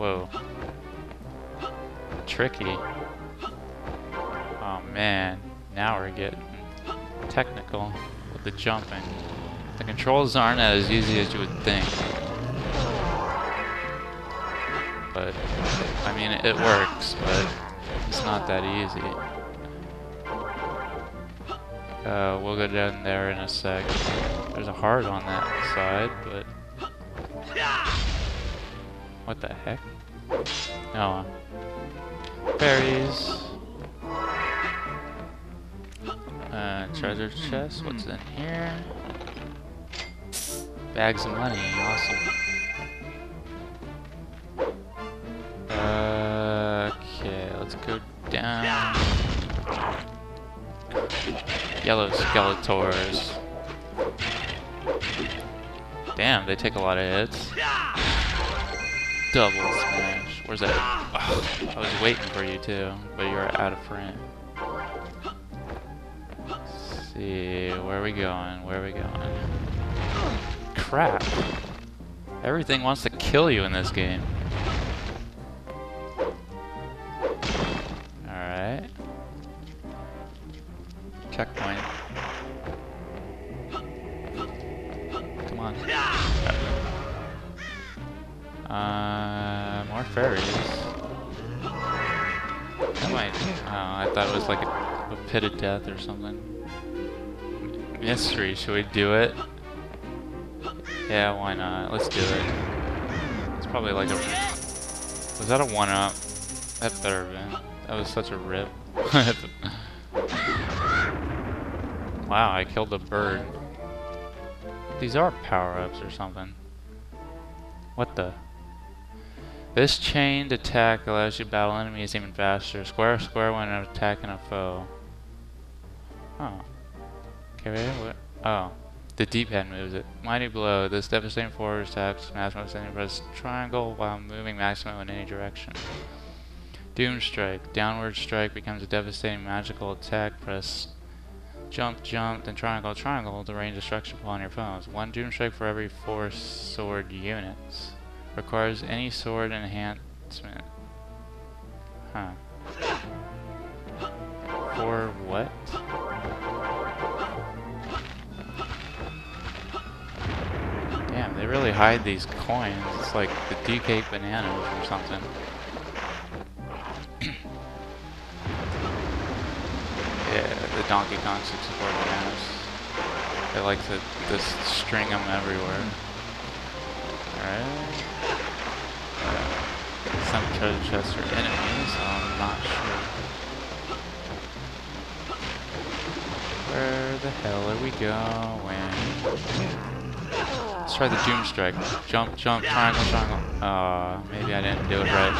Whoa. Tricky. Oh man, now we're getting technical with the jumping. The controls aren't as easy as you would think. But, I mean, it works, but it's not that easy. Uh, we'll go down there in a sec. There's a heart on that side, but... What the heck? Oh. Berries. Uh, treasure chest, what's in here? Bags of money, awesome. Okay, let's go down. Yellow Skeletors. Damn, they take a lot of hits. Double smash. Where's that? Ugh, I was waiting for you too, but you're out of frame. Let's see, where are we going? Where are we going? Crap. Everything wants to kill you in this game. Alright. Checkpoint. Come on. Uh, fairies. That might. Oh, I thought it was like a, a pit of death or something. Mystery, should we do it? Yeah, why not? Let's do it. It's probably like a. Was that a one up? That better have been. That was such a rip. wow, I killed a bird. These are power-ups or something. What the? This chained attack allows you to battle enemies even faster. Square square when attacking a foe. Oh. Okay, what? Oh. The D-pad moves it. Mighty Blow. This devastating forward attack maximum extending press triangle while moving Maximo in any direction. Doom Strike. Downward strike becomes a devastating magical attack. Press jump, jump, then triangle, triangle to rain destruction upon your foes. One Doom Strike for every four sword units. Requires any sword enhancement. Huh. For what? Damn, they really hide these coins. It's like the DK bananas or something. yeah, the Donkey Kong 64 bananas. They like to just string them everywhere. Alright. Some treasure chests are enemies, I'm not sure. Where the hell are we going? Let's try the Doom Strike. Jump, jump, triangle, triangle. Uh, maybe I didn't do it right.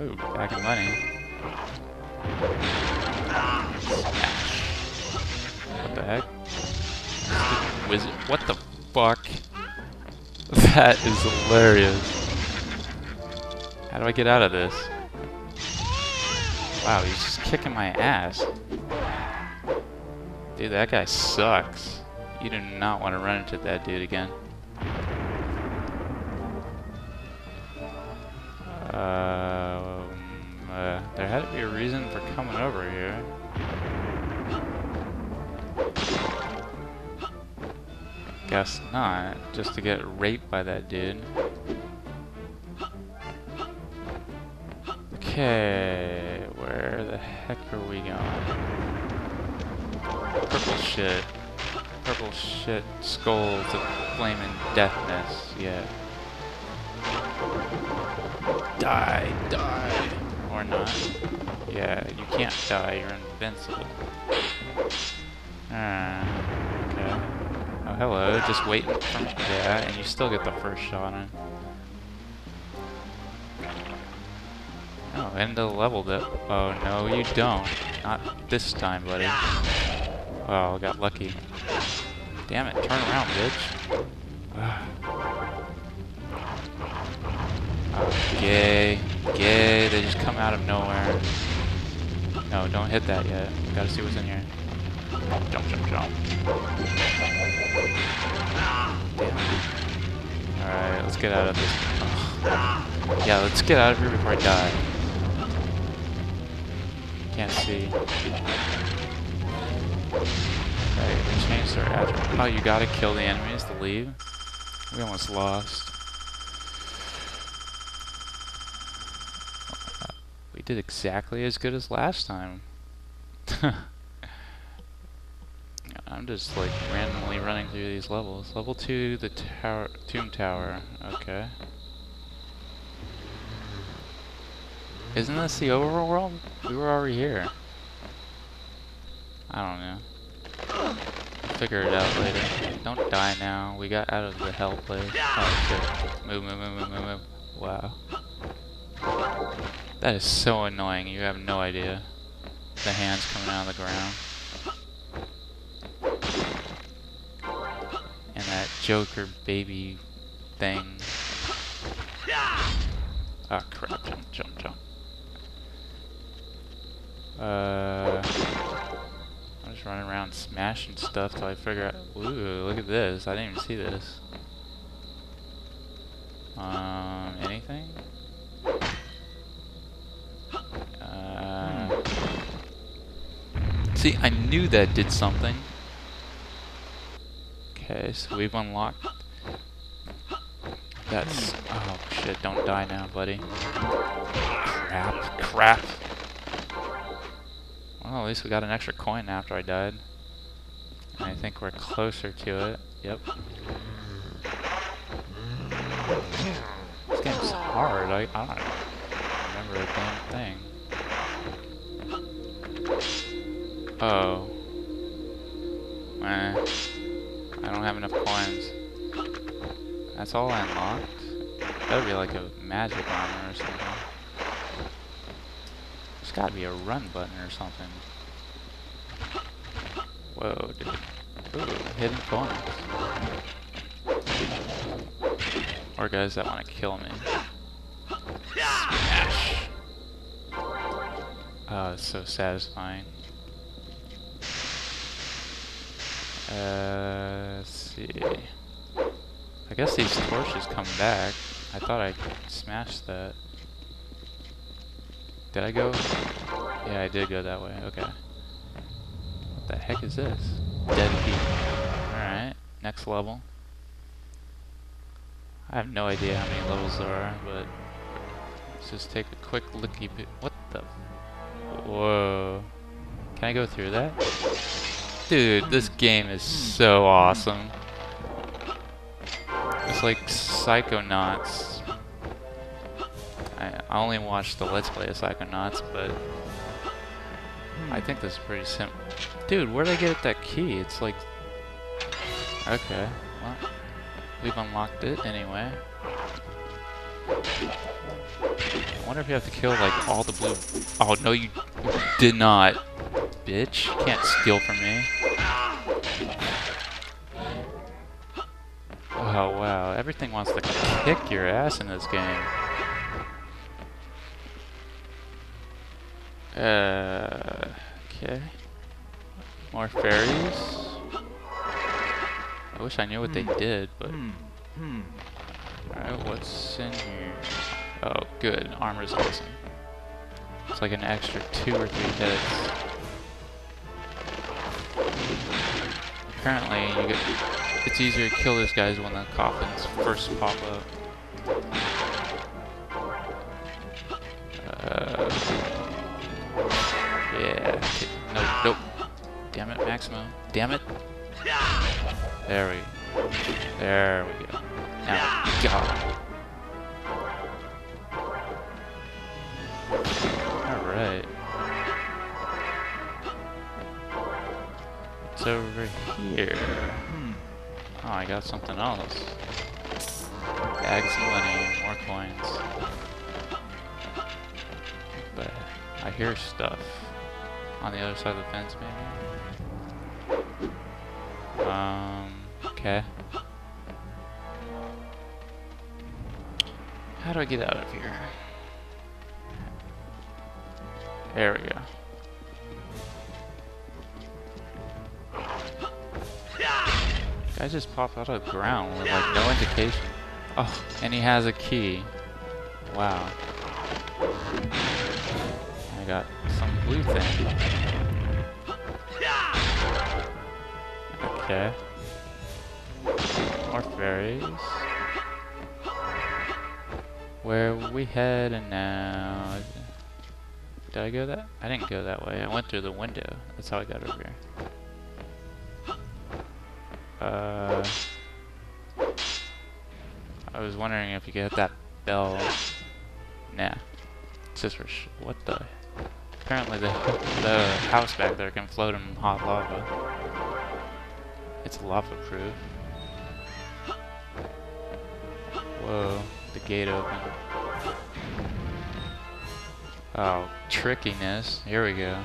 Ooh, back in money. Heck? Wizard. What the fuck? That is hilarious. How do I get out of this? Wow, he's just kicking my ass. Dude, that guy sucks. You do not want to run into that dude again. Um, uh, there had to be a reason for coming over here. Guess not. Just to get raped by that dude. Okay, where the heck are we going? Purple shit. Purple shit skulls of flaming deathness, yeah. Die, die. Or not. Yeah, you can't die, you're invincible. Ah. Oh, hello, just me. Yeah, and you still get the first shot in. Oh, end the level that. Oh, no, you don't. Not this time, buddy. Oh, got lucky. Damn it, turn around, bitch. oh, gay. Gay, they just come out of nowhere. No, don't hit that yet. Gotta see what's in here. Jump, jump, jump. Alright, let's get out of this. Yeah, let's get out of here before I die. Can't see. Right, change their address. Oh, you gotta kill the enemies to leave? We almost lost. We did exactly as good as last time. I'm just like randomly running through these levels. Level 2, the tower, tomb tower. Okay. Isn't this the overworld? We were already here. I don't know. Figure it out later. Don't die now. We got out of the hell place. Oh shit. Move, move, move, move, move, move. Wow. That is so annoying. You have no idea. The hands coming out of the ground. Joker baby thing. Oh crap, jump, jump, jump. Uh, I'm just running around smashing stuff till I figure out. Ooh, look at this. I didn't even see this. Um, anything? Uh, see, I knew that did something. Okay, so we've unlocked. That's. Oh shit! Don't die now, buddy. Crap! Crap! Well, at least we got an extra coin after I died. And I think we're closer to it. Yep. This game's hard. I, I don't remember a damn thing. Oh. Eh. I don't have enough coins. That's all I unlocked? That'd be like a magic armor or something. There's gotta be a run button or something. Whoa, dude. Ooh, hidden coins. Or guys that want to kill me. Smash! Oh, it's so satisfying. Uh, let's see. I guess these torches come back. I thought I smashed that. Did I go? Yeah, I did go that way. Okay. What the heck is this? Dead heat. Alright, next level. I have no idea how many levels there are, but let's just take a quick looky. What the? Whoa. Can I go through that? Dude, this game is so awesome. It's like Psychonauts. I, I only watched the Let's Play of Psychonauts, but I think this is pretty simple. Dude, where'd I get that key? It's like... Okay, well, we've unlocked it anyway. I wonder if you have to kill, like, all the blue... Oh, no, you did not. Bitch, you can't steal from me. Oh, wow. Everything wants to kick your ass in this game. Uh, okay. More fairies. I wish I knew what they did, but... Alright, what's in here? Oh, good. Armor's awesome. It's like an extra two or three hits. Apparently, get it's easier to kill these guys when the coffins first pop up. Uh, yeah. Nope. Nope. Damn it, Maximo. Damn it. There we. There we go. Now, go. All over here. Oh, I got something else. Bags of money, more coins. But I hear stuff on the other side of the fence, maybe. Um, okay. How do I get out of here? There we go. Guys just pop out of the ground with like no indication. Oh, and he has a key. Wow. I got some blue thing. Okay. More fairies. Where we heading now? Did I go that? I didn't go that way. I went through the window. That's how I got over here. Uh, I was wondering if you could hit that bell. Nah. It's just for what the? Apparently the the house back there can float in hot lava. It's lava proof. Whoa, the gate open. Oh, trickiness. Here we go.